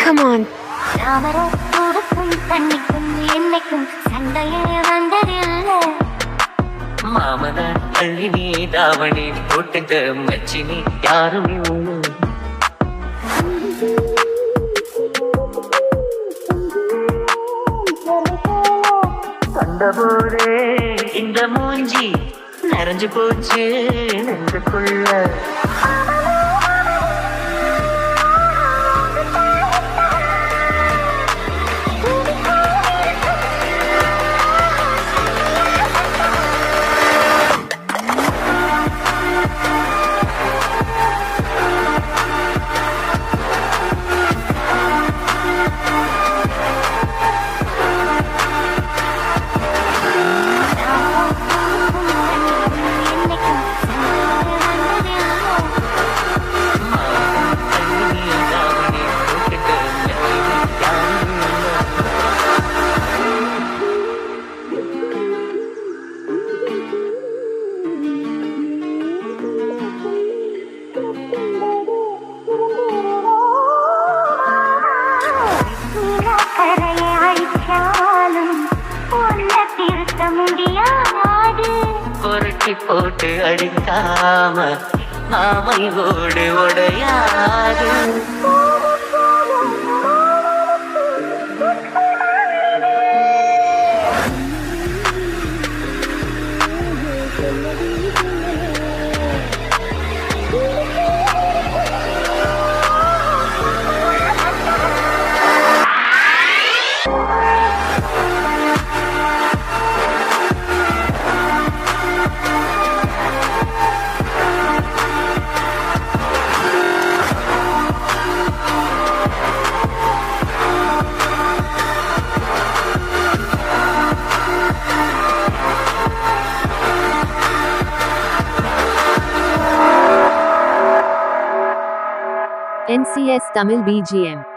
Come on. தாமரை பூவுக்கும் தண்ணிக்கும் என்னைக்கும் சண்டையே வந்ததில்லை. மாமன அள்ளி நீ தாவணி போட்டுக்க மச்சினி யாரும் இல்லை. கண்டபோதே இந்த மூஞ்சி நிறைஞ்சு போச்சு. நெஞ்சுக்குள்ள. கரையை அழிச்சாலும் உன்னை திருத்த முடியாது புரட்டி போட்டு அடிக்காம மாமை ஓடு உடையாது NCS Tamil BGM.